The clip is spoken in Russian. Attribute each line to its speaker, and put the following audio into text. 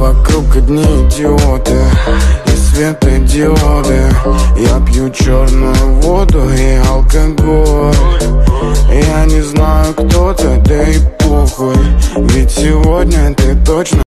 Speaker 1: Вокруг одни идиоты И светодиоды Я пью черную воду и алкоголь Я не знаю кто ты, да и похуй Ведь сегодня ты точно.